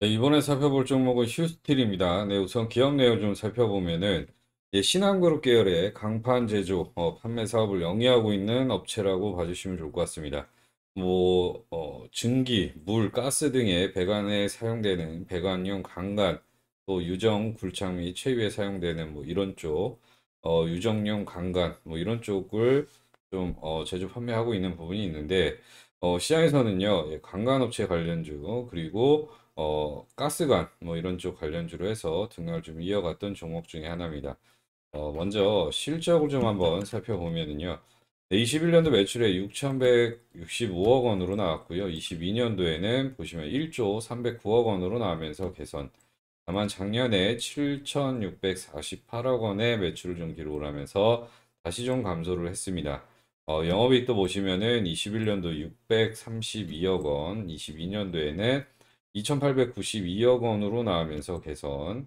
네, 이번에 살펴볼 종목은 휴스틸입니다. 네, 우선 기업 내용 좀 살펴보면은 예, 신한그룹 계열의 강판 제조 어, 판매 사업을 영위하고 있는 업체라고 봐주시면 좋을 것 같습니다. 뭐 어, 증기, 물, 가스 등의 배관에 사용되는 배관용 강간, 또 유정, 굴착 및 체유에 사용되는 뭐 이런 쪽, 어, 유정용 강간 뭐 이런 쪽을 좀 어, 제조 판매하고 있는 부분이 있는데 어, 시장에서는요, 예, 관광업체 관련주, 그리고 어, 가스관, 뭐 이런 쪽 관련주로 해서 등락을 좀 이어갔던 종목 중에 하나입니다. 어, 먼저 실적을 좀 한번 살펴보면은요. 21년도 매출에 6,165억 원으로 나왔고요. 22년도에는 보시면 1조 309억 원으로 나오면서 개선. 다만 작년에 7,648억 원의 매출을 좀 기록을 하면서 다시 좀 감소를 했습니다. 어, 영업이익도 보시면은 21년도 632억 원, 22년도에는 2,892억 원으로 나오면서 개선.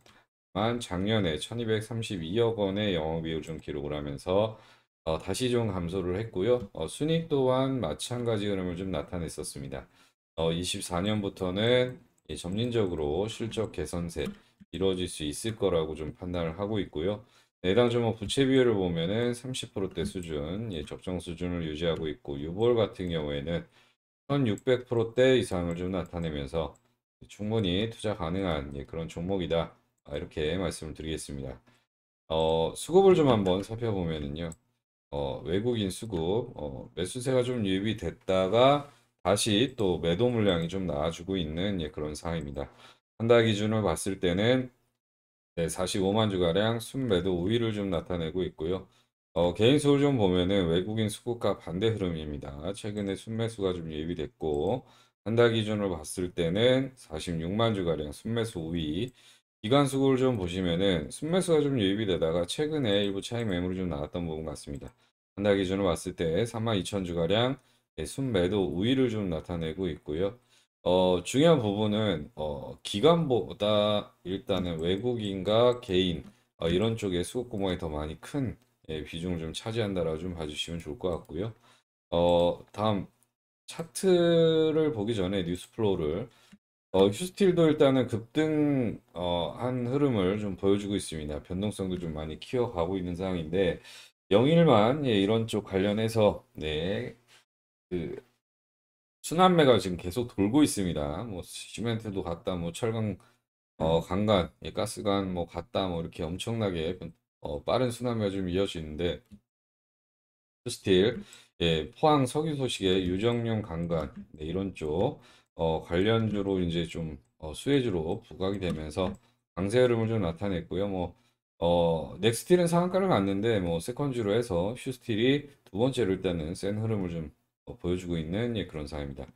만 작년에 1,232억 원의 영업이익을 좀 기록을 하면서 어, 다시 좀 감소를 했고요. 어, 순익 또한 마찬가지 흐름을 좀 나타냈었습니다. 어, 24년부터는 점진적으로 실적 개선세 이루어질 수 있을 거라고 좀 판단을 하고 있고요. 내당 주목 부채 비율을 보면은 30%대 수준, 예, 적정 수준을 유지하고 있고 유볼 같은 경우에는 1600%대 이상을 좀 나타내면서 충분히 투자 가능한 예, 그런 종목이다. 아, 이렇게 말씀을 드리겠습니다. 어, 수급을 좀 한번 살펴보면은요. 어, 외국인 수급, 어, 매수세가 좀 유입이 됐다가 다시 또 매도 물량이 좀 나와주고 있는 예, 그런 상황입니다. 한 달 기준으로 봤을 때는 네, 45만 주가량 순매도 우위를 좀 나타내고 있고요. 어, 개인 수를 좀 보면은 외국인 수급과 반대 흐름입니다. 최근에 순매수가 좀 유입이 됐고 한 달 기준으로 봤을 때는 46만 주가량 순매수 우위 기간 수급을 좀 보시면은 순매수가 좀 유입이 되다가 최근에 일부 차익 매물이 좀 나왔던 부분 같습니다. 한 달 기준으로 봤을 때 32,000주가량 순매도 우위를 좀 나타내고 있고요. 어, 중요한 부분은 어, 기관보다 일단은 외국인과 개인 어, 이런 쪽에 수급 구멍이 더 많이 큰 예, 비중을 좀 차지한다라고 좀 봐주시면 좋을 것 같고요. 어, 다음 차트를 보기 전에 news flow를 어, 휴스틸도 일단은 급등 어, 한 흐름을 좀 보여주고 있습니다. 변동성도 좀 많이 키워가고 있는 상황인데 영일만 예, 이런 쪽 관련해서 네, 그 순환매가 지금 계속 돌고 있습니다. 뭐 시멘트도 갔다, 뭐 철강, 어, 강간, 예, 가스관 뭐 갔다, 뭐 이렇게 엄청나게 어, 빠른 순환매가 좀 이어지는데 스틸, 예, 포항 석유 소식에 유정용 강간 네, 이런 쪽 어, 관련주로 이제 좀 어, 수혜주로 부각이 되면서 강세 흐름을 좀 나타냈고요. 뭐 어, 넥스틸은 상한가를 갔는데 뭐 second주로 해서 휴스틸이 두 번째로 일단은 센 흐름을 좀 어, 보여주고 있는 예, 그런 상황입니다.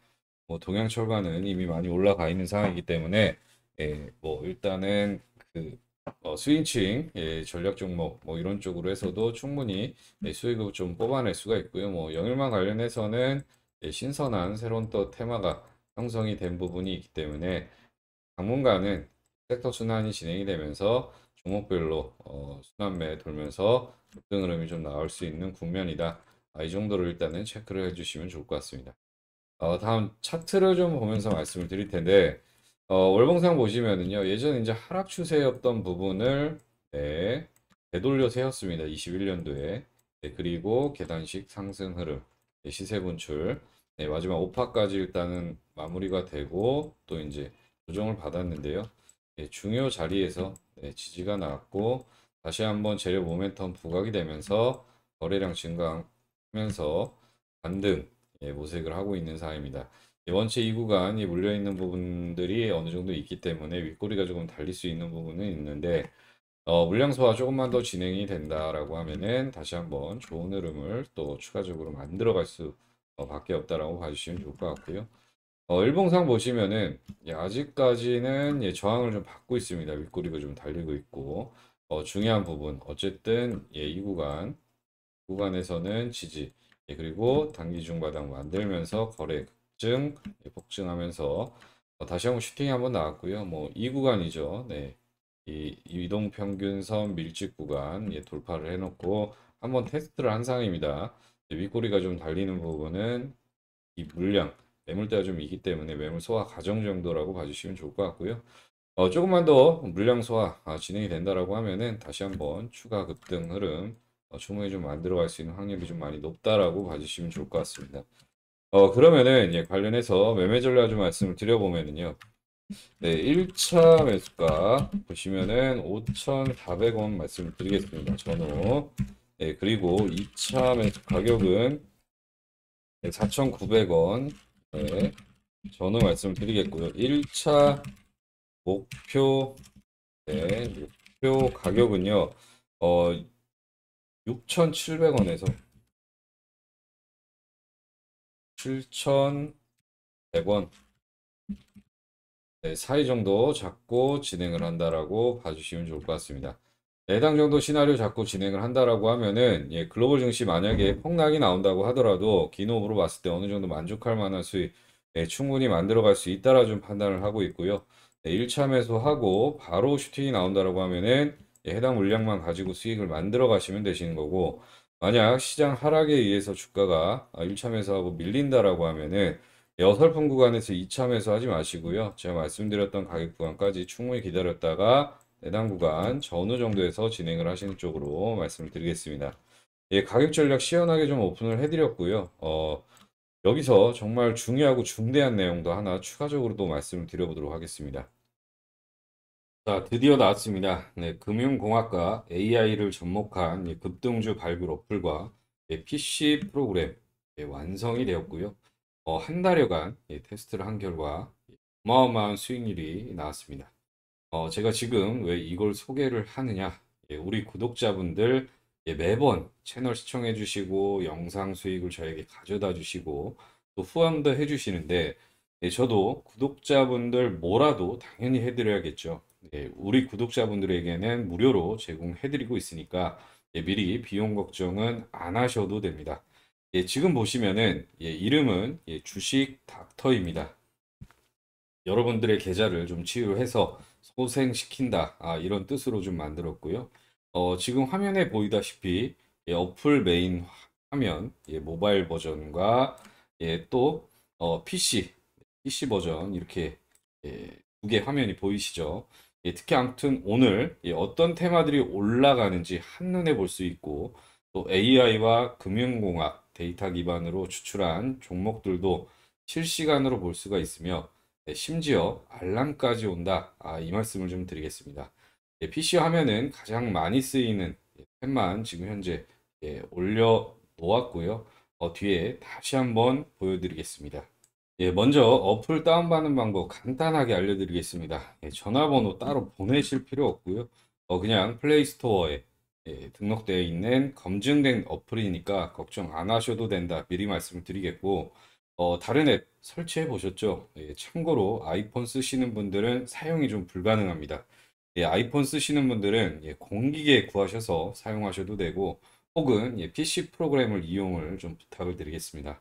뭐 동양철과는 이미 많이 올라가 있는 상황이기 때문에 예, 뭐 일단은 그 어, 스윙칭 예, 전략 종목 뭐 이런 쪽으로 해서도 충분히 예, 수익을 좀 뽑아낼 수가 있고요. 뭐 영일만 관련해서는 예, 신선한 새로운 또 테마가 형성이 된 부분이 있기 때문에 당분간은 섹터 순환이 진행이 되면서 종목별로 어, 순환매 돌면서 급등 흐름이 좀 나올 수 있는 국면이다. 아, 이 정도로 일단은 체크를 해주시면 좋을 것 같습니다. 어, 다음 차트를 좀 보면서 말씀을 드릴 텐데 어, 월봉상 보시면은요 예전 이제 하락 추세였던 부분을 네, 되돌려 세웠습니다. 21년도에 네, 그리고 계단식 상승 흐름 네, 시세 분출 네, 마지막 5파까지 일단은 마무리가 되고 또 이제 조정을 받았는데요. 네, 중요 자리에서 네, 지지가 나왔고 다시 한번 재료 모멘텀 부각이 되면서 거래량 증가하면서 반등 예, 모색을 하고 있는 상황입니다. 원체 이 구간이 물려 있는 부분들이 어느 정도 있기 때문에 윗꼬리가 조금 달릴 수 있는 부분은 있는데 어, 물량 소화 조금만 더 진행이 된다라고 하면은 다시 한번 좋은 흐름을 또 추가적으로 만들어 갈 수 밖에 없다라고 봐주시면 좋을 것 같고요. 어, 일봉상 보시면은 예, 아직까지는 예, 저항을 좀 받고 있습니다. 윗꼬리가 좀 달리고 있고 어, 중요한 부분 어쨌든 예, 이 구간 구간에서는 지지 예, 그리고 단기 중바닥 만들면서 거래 급증 예, 폭증하면서 어, 다시 한번 슈팅이 한번 나왔고요. 뭐 이 구간이죠. 네. 이 이동 평균선 밀집 구간 예, 돌파를 해놓고 한번 테스트를 한 상황입니다. 예, 윗꼬리가 좀 달리는 부분은 이 물량 매물대가 좀 있기 때문에 매물 소화 과정 정도라고 봐주시면 좋을 것 같고요. 어, 조금만 더 물량 소화 아, 진행이 된다라고 하면은 다시 한번 추가 급등 흐름 어, 충분히 좀 만들어갈 수 있는 확률이 좀 많이 높다라고 봐주시면 좋을 것 같습니다. 어, 그러면은 예, 관련해서 매매 전략 좀 말씀을 드려보면은요. 네, 1차 매수가 보시면은 5,400원 말씀을 드리겠습니다. 전후. 네, 그리고 2차 매수 가격은 네, 4,900원. 네, 전후 말씀을 드리겠고요. 1차 목표, 네, 목표 가격은요, 어, 6,700원에서 7,100원 네, 사이 정도 잡고 진행을 한다라고 봐주시면 좋을 것 같습니다. 해당 정도 시나리오 잡고 진행을 한다라고 하면은 예, 글로벌 증시 만약에 폭락이 나온다고 하더라도 기업으로 봤을 때 어느 정도 만족할 만한 수익 예, 충분히 만들어갈 수 있다라 좀 판단을 하고 있고요. 네, 1차 매수하고 바로 슈팅이 나온다라고 하면은 예, 해당 물량만 가지고 수익을 만들어 가시면 되시는 거고 만약 시장 하락에 의해서 주가가 1차 매수하고 밀린다라고 하면은 어설픈 구간에서 2차 매수하지 마시고요. 제가 말씀드렸던 가격 구간까지 충분히 기다렸다가 해당 구간 전후 정도에서 진행을 하시는 쪽으로 말씀을 드리겠습니다. 예, 가격 전략 시원하게 좀 오픈을 해드렸고요. 어, 여기서 정말 중요하고 중대한 내용도 하나 추가적으로 도 말씀을 드려보도록 하겠습니다. 자, 드디어 나왔습니다. 네, 금융공학과 AI를 접목한 예, 급등주 발굴 어플과 예, PC 프로그램 예, 완성이 되었고요. 어, 한 달여간 예, 테스트를 한 결과 어마어마한 수익률이 나왔습니다. 어, 제가 지금 왜 이걸 소개를 하느냐? 예, 우리 구독자분들 예, 매번 채널 시청해 주시고 영상 수익을 저에게 가져다 주시고 또 후원도 해 주시는데 예, 저도 구독자분들 뭐라도 당연히 해드려야겠죠. 예, 우리 구독자분들에게는 무료로 제공해드리고 있으니까 예, 미리 비용 걱정은 안 하셔도 됩니다. 예, 지금 보시면은 예, 이름은 예, 주식 닥터입니다. 여러분들의 계좌를 좀 치유해서 소생시킨다 아, 이런 뜻으로 좀 만들었고요. 어, 지금 화면에 보이다시피 예, 어플 메인 화면 예, 모바일 버전과 예, 또 어, PC PC 버전 이렇게 예, 두 개 화면이 보이시죠? 예, 특히 아무튼 오늘 예, 어떤 테마들이 올라가는지 한눈에 볼 수 있고 또 AI와 금융공학 데이터 기반으로 추출한 종목들도 실시간으로 볼 수가 있으며 예, 심지어 알람까지 온다. 아, 이 말씀을 좀 드리겠습니다. 예, PC 화면은 가장 많이 쓰이는 탭만 지금 현재 예, 올려 놓았고요. 어, 뒤에 다시 한번 보여드리겠습니다. 예, 먼저 어플 다운받는 방법 간단하게 알려드리겠습니다. 예, 전화번호 따로 보내실 필요 없고요. 어, 그냥 플레이스토어에 예, 등록되어 있는 검증된 어플이니까 걱정 안 하셔도 된다. 미리 말씀을 드리겠고 어, 다른 앱 설치해 보셨죠? 예, 참고로 아이폰 쓰시는 분들은 사용이 좀 불가능합니다. 예, 아이폰 쓰시는 분들은 예, 공기계 구하셔서 사용하셔도 되고 혹은 예, PC 프로그램을 이용을 좀 부탁을 드리겠습니다.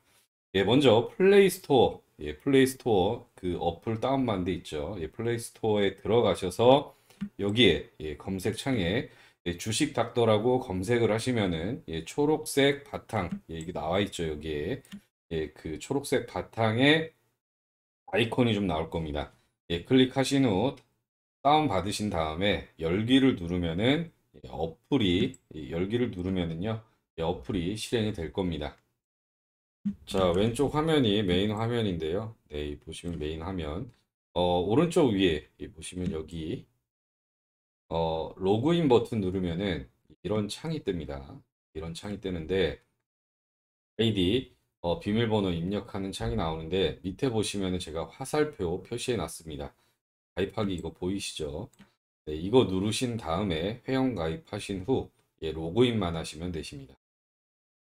예, 먼저 플레이스토어, 예, 플레이스토어 그 어플 다운받은 데 있죠. 예, 플레이스토어에 들어가셔서 여기에 예, 검색창에 예, 주식 닥터라고 검색을 하시면은 예, 초록색 바탕 예, 이게 나와 있죠 여기에 예, 그 초록색 바탕에 아이콘이 좀 나올 겁니다. 예, 클릭하신 후 다운 받으신 다음에 열기를 누르면은 예, 어플이 예, 열기를 누르면은요 예, 어플이 실행이 될 겁니다. 자, 왼쪽 화면이 메인 화면인데요. 네, 보시면 메인 화면. 어, 오른쪽 위에 보시면 여기 어, 로그인 버튼 누르면은 이런 창이 뜹니다. 이런 창이 뜨는데 아이디 어, 비밀번호 입력하는 창이 나오는데 밑에 보시면은 제가 화살표 표시해 놨습니다. 가입하기 이거 보이시죠? 네, 이거 누르신 다음에 회원 가입하신 후 예, 로그인만 하시면 되십니다.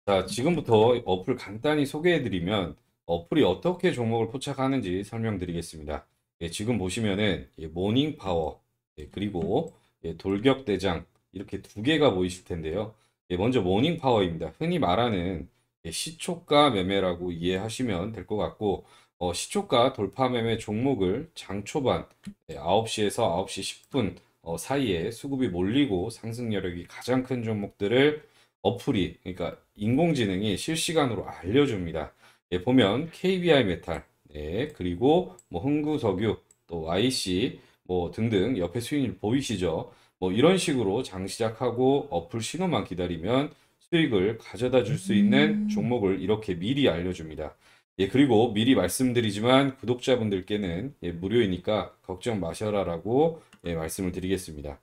자, 지금부터 어플 간단히 소개해드리면 어플이 어떻게 종목을 포착하는지 설명드리겠습니다. 예, 지금 보시면은 예, 모닝 파워 예, 그리고 예, 돌격 대장 이렇게 두 개가 보이실 텐데요. 예, 먼저 모닝 파워입니다. 흔히 말하는 예, 시초가 매매라고 이해하시면 될 것 같고 어, 시초가 돌파 매매 종목을 장 초반 9시에서 9시 10분 어, 사이에 수급이 몰리고 상승 여력이 가장 큰 종목들을 어플이 그러니까 인공지능이 실시간으로 알려줍니다. 예, 보면 KBI 메탈 네, 그리고 뭐 흥구석유, 또 YC 뭐 등등 옆에 수익률 보이시죠? 뭐 이런 식으로 장 시작하고 어플 신호만 기다리면 수익을 가져다 줄 수 있는 음. 종목을 이렇게 미리 알려줍니다. 예, 그리고 미리 말씀드리지만 구독자분들께는 예, 무료이니까 걱정 마셔라라고 예, 말씀을 드리겠습니다.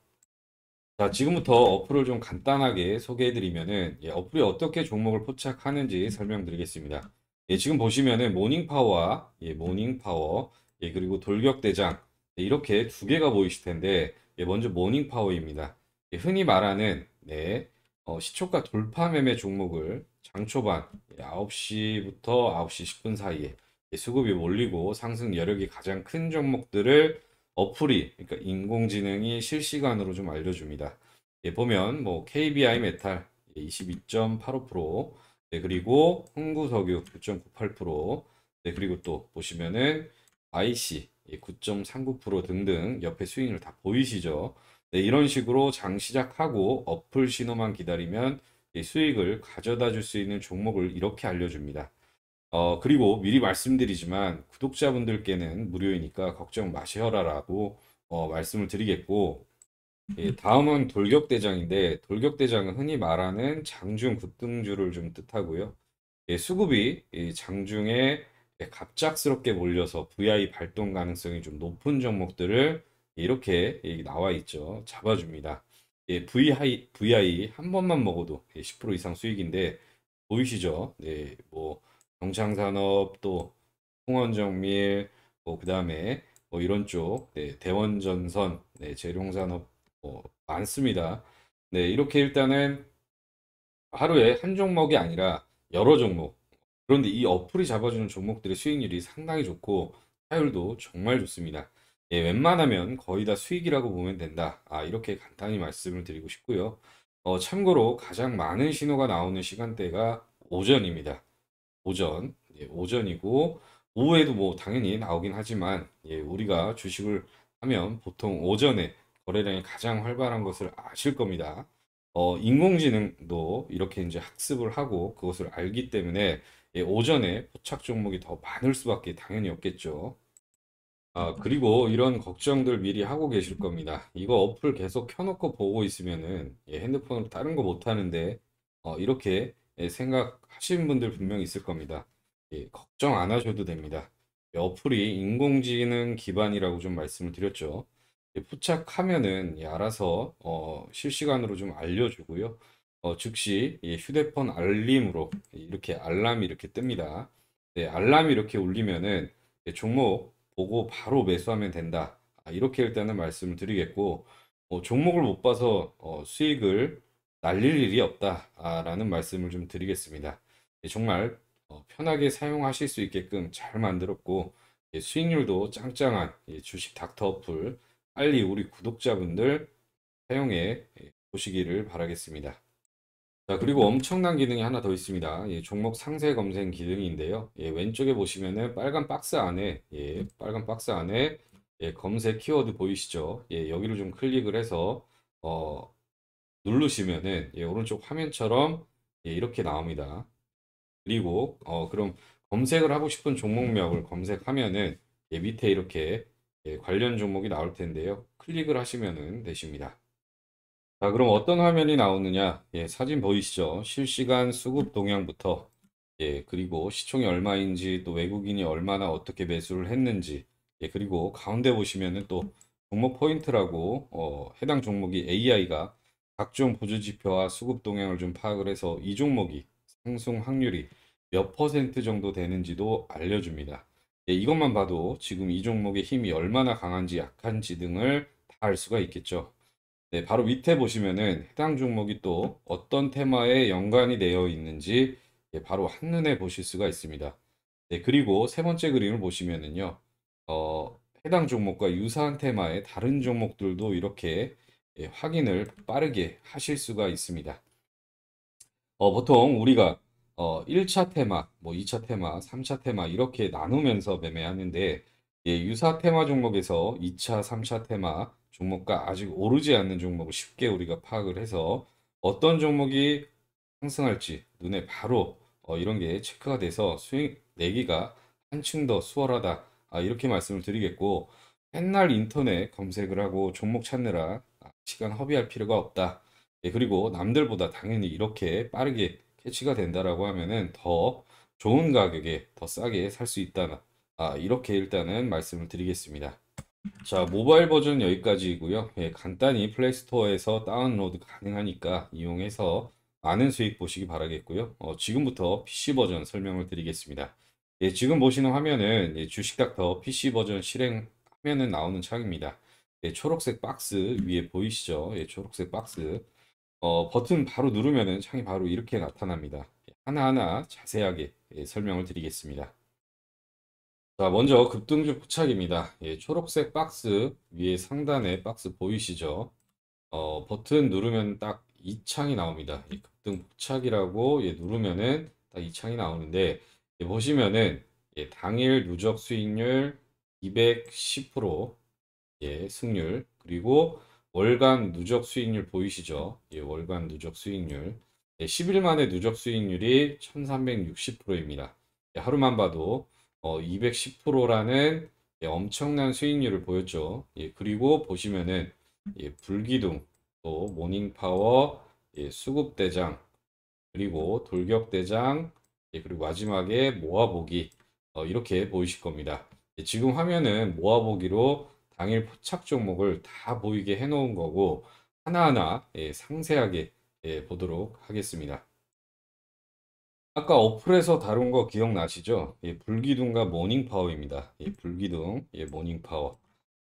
자, 지금부터 어플을 좀 간단하게 소개해드리면은 예, 어플이 어떻게 종목을 포착하는지 설명드리겠습니다. 예, 지금 보시면은 모닝파워와 예, 모닝파워 예, 그리고 돌격대장 예, 이렇게 두 개가 보이실 텐데 예, 먼저 모닝파워입니다. 예, 흔히 말하는 네, 어, 시초가 돌파 매매 종목을 장 초반 9시부터 9시 10분 사이에 수급이 몰리고 상승 여력이 가장 큰 종목들을 어플이 그러니까 인공지능이 실시간으로 좀 알려줍니다. 예, 보면 뭐 KBI 메탈 22.85% 네, 그리고 흥구석유 9.98% 네, 그리고 또 보시면은 IC 9.39% 등등 옆에 스윙을 다 보이시죠? 네, 이런 식으로 장 시작하고 어플 신호만 기다리면 이 수익을 가져다 줄 수 있는 종목을 이렇게 알려줍니다. 어, 그리고 미리 말씀드리지만 구독자분들께는 무료이니까 걱정 마셔라라고 어, 말씀을 드리겠고 예, 다음은 돌격대장인데 돌격대장은 흔히 말하는 장중 급등주를 좀 뜻하고요. 예, 수급이 이 장중에 예, 갑작스럽게 몰려서 VI 발동 가능성이 좀 높은 종목들을 이렇게 예, 나와 있죠. 잡아줍니다. 예, VI, VI 한 번만 먹어도 예, 10% 이상 수익인데 보이시죠? 네, 뭐 경창산업 또 홍원정밀 뭐 그다음에 뭐 이런 쪽 네, 대원전선 네, 재룡산업 뭐 많습니다. 네, 이렇게 일단은 하루에 한 종목이 아니라 여러 종목 그런데 이 어플이 잡아주는 종목들의 수익률이 상당히 좋고 타율도 정말 좋습니다. 예, 웬만하면 거의 다 수익이라고 보면 된다. 아, 이렇게 간단히 말씀을 드리고 싶고요. 어, 참고로 가장 많은 신호가 나오는 시간대가 오전입니다. 오전, 예, 오전이고 오후에도 뭐 당연히 나오긴 하지만 예, 우리가 주식을 하면 보통 오전에 거래량이 가장 활발한 것을 아실 겁니다. 어, 인공지능도 이렇게 이제 학습을 하고 그것을 알기 때문에 예, 오전에 포착 종목이 더 많을 수밖에 당연히 없겠죠. 아, 그리고 이런 걱정들 미리 하고 계실 겁니다. 이거 어플 계속 켜놓고 보고 있으면은 예, 핸드폰으로 다른 거 못 하는데 어, 이렇게 예, 생각하시는 분들 분명히 있을 겁니다. 예, 걱정 안 하셔도 됩니다. 예, 어플이 인공지능 기반이라고 좀 말씀을 드렸죠. 예, 포착하면은 예, 알아서 어, 실시간으로 좀 알려주고요. 어, 즉시 예, 휴대폰 알림으로 이렇게 알람이 이렇게 뜹니다. 네, 알람이 이렇게 울리면은 예, 종목 보고 바로 매수하면 된다. 아, 이렇게 일단은 말씀을 드리겠고 어, 종목을 못 봐서 어, 수익을 날릴 일이 없다라는 말씀을 좀 드리겠습니다. 예, 정말 어, 편하게 사용하실 수 있게끔 잘 만들었고 예, 수익률도 짱짱한 예, 주식 닥터 어플 빨리 우리 구독자분들 사용해 예, 보시기를 바라겠습니다. 자, 그리고 엄청난 기능이 하나 더 있습니다. 예, 종목 상세 검색 기능인데요. 예, 왼쪽에 보시면은 빨간 박스 안에, 예, 빨간 박스 안에 예, 검색 키워드 보이시죠? 예, 여기를 좀 클릭을 해서 어, 누르시면은 예, 오른쪽 화면처럼 예, 이렇게 나옵니다. 그리고 어, 그럼 검색을 하고 싶은 종목명을 검색하면은 예, 밑에 이렇게 예, 관련 종목이 나올 텐데요. 클릭을 하시면은 되십니다. 자, 그럼 어떤 화면이 나오느냐? 예, 사진 보이시죠? 실시간 수급 동향부터 예, 그리고 시총이 얼마인지 또 외국인이 얼마나 어떻게 매수를 했는지 예, 그리고 가운데 보시면은 또 종목 포인트라고 어, 해당 종목이 AI가 각종 보조 지표와 수급 동향을 좀 파악을 해서 이 종목이 상승 확률이 몇 퍼센트 정도 되는지도 알려줍니다. 예, 이것만 봐도 지금 이 종목의 힘이 얼마나 강한지 약한지 등을 다 알 수가 있겠죠. 네, 바로 밑에 보시면은 해당 종목이 또 어떤 테마에 연관이 되어 있는지 예, 바로 한눈에 보실 수가 있습니다. 네, 그리고 세 번째 그림을 보시면은요, 어, 해당 종목과 유사한 테마의 다른 종목들도 이렇게 예, 확인을 빠르게 하실 수가 있습니다. 어, 보통 우리가 어, 1차 테마, 뭐 2차 테마, 3차 테마 이렇게 나누면서 매매하는데 예, 유사 테마 종목에서 2차, 3차 테마 종목과 아직 오르지 않는 종목을 쉽게 우리가 파악을 해서 어떤 종목이 상승할지 눈에 바로 어, 이런 게 체크가 돼서 수익 내기가 한층 더 수월하다. 아, 이렇게 말씀을 드리겠고, 맨날 인터넷 검색을 하고 종목 찾느라 아, 시간 허비할 필요가 없다. 예, 그리고 남들보다 당연히 이렇게 빠르게 캐치가 된다라고 하면은 더 좋은 가격에 더 싸게 살 수 있다. 아, 이렇게 일단은 말씀을 드리겠습니다. 자, 모바일 버전 여기까지이고요. 예, 간단히 플레이스토어에서 다운로드 가능하니까 이용해서 많은 수익 보시기 바라겠고요. 어, 지금부터 PC 버전 설명을 드리겠습니다. 예, 지금 보시는 화면은 예, 주식닥터 PC 버전 실행 화면은 나오는 창입니다. 예, 초록색 박스 위에 보이시죠? 예, 초록색 박스. 어, 버튼 바로 누르면은 창이 바로 이렇게 나타납니다. 예, 하나하나 자세하게 예, 설명을 드리겠습니다. 자, 먼저 급등주 포착입니다. 예, 초록색 박스 위에 상단에 박스 보이시죠? 어, 버튼 누르면 딱 이 창이 나옵니다. 예, 급등 포착이라고 예, 누르면은 딱 이 창이 나오는데 예, 보시면은 예, 당일 누적 수익률 210% 예, 승률 그리고 월간 누적 수익률 보이시죠? 예, 월간 누적 수익률 예, 10일 만에 누적 수익률이 1360%입니다. 예, 하루만 봐도 어, 210%라는 예, 엄청난 수익률을 보였죠. 예, 그리고 보시면은 예, 불기둥, 또 모닝파워, 예, 수급대장, 그리고 돌격대장, 예, 그리고 마지막에 모아보기 어, 이렇게 보이실 겁니다. 예, 지금 화면은 모아보기로 당일 포착 종목을 다 보이게 해놓은 거고 하나하나 예, 상세하게 예, 보도록 하겠습니다. 아까 어플에서 다룬 거 기억나시죠? 예, 불기둥과 모닝파워입니다. 예, 불기둥, 예, 모닝파워.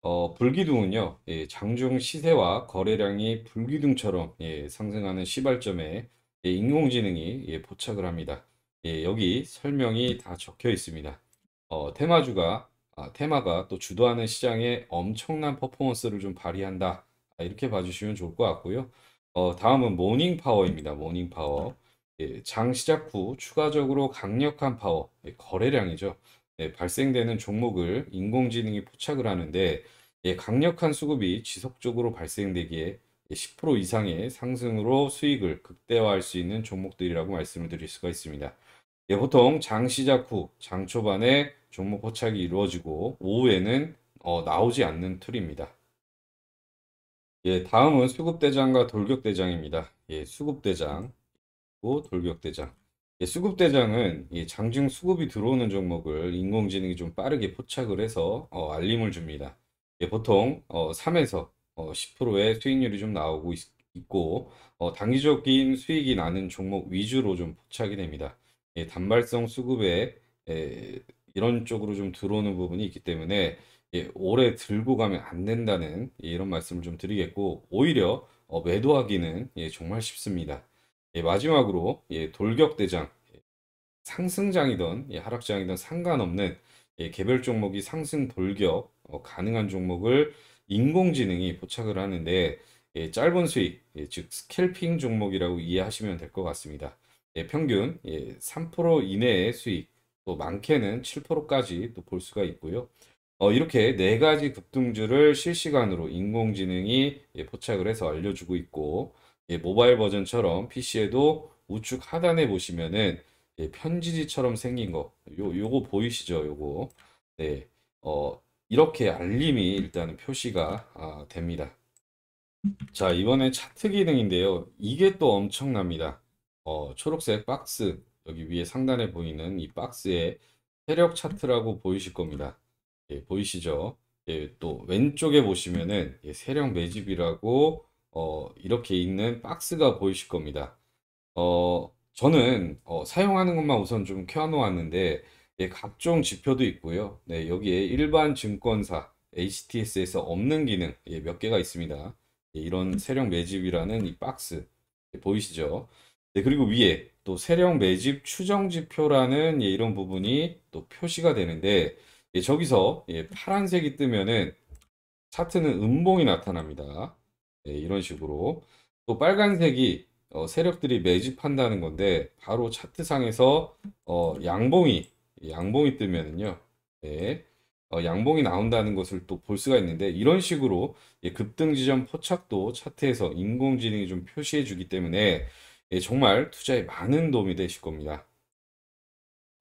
어, 불기둥은요, 예, 장중 시세와 거래량이 불기둥처럼 예, 상승하는 시발점에 예, 인공지능이 예, 포착을 합니다. 예, 여기 설명이 다 적혀 있습니다. 어, 테마주가 아, 테마가 또 주도하는 시장에 엄청난 퍼포먼스를 좀 발휘한다. 아, 이렇게 봐주시면 좋을 것 같고요. 어, 다음은 모닝 파워입니다. 모닝 파워. 예, 장 시작 후 추가적으로 강력한 파워, 예, 거래량이죠. 예, 발생되는 종목을 인공지능이 포착을 하는데 예, 강력한 수급이 지속적으로 발생되기에 10% 이상의 상승으로 수익을 극대화할 수 있는 종목들이라고 말씀을 드릴 수가 있습니다. 예, 보통 장 시작 후 장 초반에 종목 포착이 이루어지고 오후에는 어, 나오지 않는 툴입니다. 예, 다음은 수급대장과 돌격대장입니다. 예, 수급대장. 돌격대장. 예, 수급대장은 이 장중 수급이 들어오는 종목을 인공지능이 좀 빠르게 포착을 해서 어, 알림을 줍니다. 예, 보통 어, 3에서 어, 10%의 수익률이 좀 나오고 있, 고 어, 단기적인 수익이 나는 종목 위주로 좀 포착이 됩니다. 예, 단발성 수급에 예, 이런 쪽으로 좀 들어오는 부분이 있기 때문에 예, 오래 들고 가면 안 된다는 예, 이런 말씀을 좀 드리겠고 오히려 어, 매도하기는 예, 정말 쉽습니다. 예, 마지막으로 예, 돌격대장 예, 상승장이든 예, 하락장이든 상관없는 예, 개별 종목이 상승 돌격 어, 가능한 종목을 인공지능이 포착을 하는데 예, 짧은 수익 예, 즉 스캘핑 종목이라고 이해하시면 될 것 같습니다. 예, 평균 예, 3% 이내의 수익 또 많게는 7%까지 또 볼 수가 있고요. 어, 이렇게 네 가지 급등주를 실시간으로 인공지능이 예, 포착을 해서 알려주고 있고 예, 모바일 버전처럼 PC에도 우측 하단에 보시면은 예, 편지지처럼 생긴 거, 요, 요거 보이시죠? 요거. 네. 어, 이렇게 알림이 일단 표시가 아, 됩니다. 자, 이번엔 차트 기능인데요. 이게 또 엄청납니다. 어, 초록색 박스, 여기 위에 상단에 보이는 이 박스에 세력 차트라고 보이실 겁니다. 예, 보이시죠? 예, 또 왼쪽에 보시면은 예, 세력 매집이라고 어, 이렇게 있는 박스가 보이실 겁니다. 어, 저는 어, 사용하는 것만 우선 좀 켜놓았는데 예, 각종 지표도 있고요. 네, 여기에 일반 증권사 HTS에서 없는 기능 예, 몇 개가 있습니다. 예, 이런 세력 매집이라는 이 박스 예, 보이시죠? 네, 그리고 위에 또 세력 매집 추정 지표라는 예, 이런 부분이 또 표시가 되는데 예, 저기서 예, 파란색이 뜨면은 차트는 음봉이 나타납니다. 네, 이런 식으로 또 빨간색이 어, 세력들이 매집한다는 건데 바로 차트상에서 어, 양봉이 양봉이 뜨면은요 네, 어, 양봉이 나온다는 것을 또 볼 수가 있는데 이런 식으로 예, 급등 지점 포착도 차트에서 인공지능이 좀 표시해 주기 때문에 예, 정말 투자에 많은 도움이 되실 겁니다.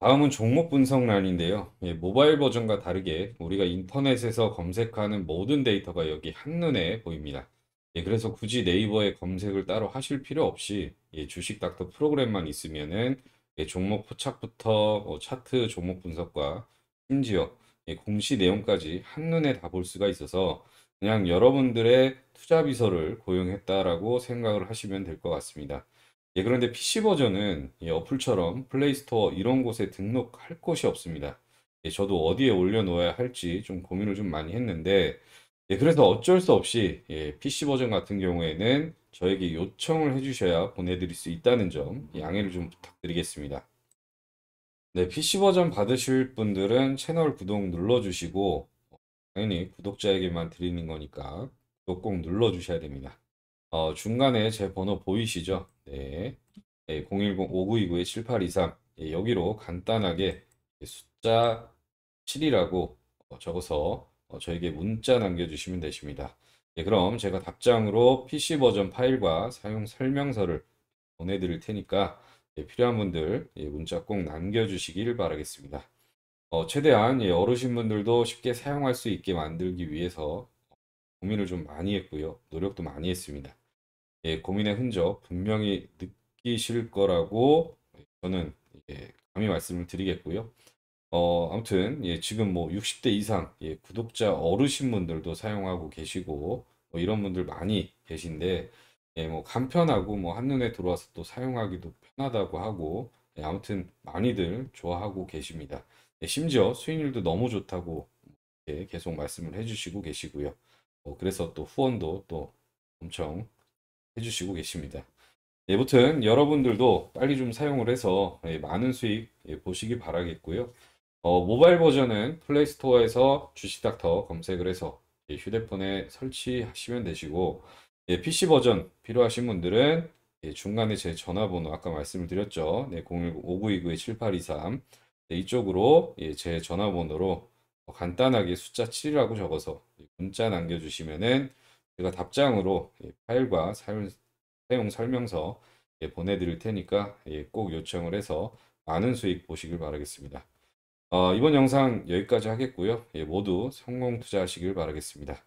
다음은 종목 분석란인데요. 예, 모바일 버전과 다르게 우리가 인터넷에서 검색하는 모든 데이터가 여기 한눈에 보입니다. 예, 그래서 굳이 네이버에 검색을 따로 하실 필요 없이 예, 주식 닥터 프로그램만 있으면은 예, 종목 포착부터 뭐 차트 종목 분석과 심지어 예, 공시 내용까지 한눈에 다 볼 수가 있어서 그냥 여러분들의 투자 비서를 고용했다라고 생각을 하시면 될 것 같습니다. 예, 그런데 PC 버전은 예, 어플처럼 플레이스토어 이런 곳에 등록할 곳이 없습니다. 예, 저도 어디에 올려놓아야 할지 좀 고민을 좀 많이 했는데, 예, 그래서 어쩔 수 없이 예, PC 버전 같은 경우에는 저에게 요청을 해주셔야 보내드릴 수 있다는 점 양해를 좀 부탁드리겠습니다. 네, PC 버전 받으실 분들은 채널 구독 눌러주시고, 당연히 구독자에게만 드리는 거니까 구독 꼭 눌러주셔야 됩니다. 어, 중간에 제 번호 보이시죠? 네. 네, 010-5929-7823. 예, 여기로 간단하게 숫자 7이라고 어, 적어서 어, 저에게 문자 남겨주시면 되십니다. 예, 그럼 제가 답장으로 PC 버전 파일과 사용 설명서를 보내드릴 테니까 예, 필요한 분들 예, 문자 꼭 남겨주시길 바라겠습니다. 어, 최대한 예, 어르신분들도 쉽게 사용할 수 있게 만들기 위해서 고민을 좀 많이 했고요. 노력도 많이 했습니다. 예, 고민의 흔적 분명히 느끼실 거라고 저는 예, 감히 말씀을 드리겠고요. 어, 아무튼 예, 지금 뭐 60대 이상 예, 구독자 어르신분들도 사용하고 계시고 뭐 이런 분들 많이 계신데 예, 뭐 간편하고 뭐 한눈에 들어와서 또 사용하기도 편하다고 하고 예, 아무튼 많이들 좋아하고 계십니다. 예, 심지어 수익률도 너무 좋다고 예, 계속 말씀을 해주시고 계시고요. 어, 그래서 또 후원도 또 엄청 해주시고 계십니다. 예, 무튼 여러분들도 빨리 좀 사용을 해서 예, 많은 수익 예, 보시기 바라겠고요. 어, 모바일 버전은 플레이스토어에서 주식닥터 검색을 해서 예, 휴대폰에 설치하시면 되시고 예, PC 버전 필요하신 분들은 예, 중간에 제 전화번호 아까 말씀을 드렸죠. 네, 010-5929-7823 네, 이쪽으로 예, 제 전화번호로 간단하게 숫자 7이라고 적어서 문자 남겨주시면은 제가 답장으로 예, 파일과 사용, 설명서 예, 보내드릴 테니까 예, 꼭 요청을 해서 많은 수익 보시길 바라겠습니다. 어, 이번 영상 여기까지 하겠고요. 예, 모두 성공 투자하시길 바라겠습니다.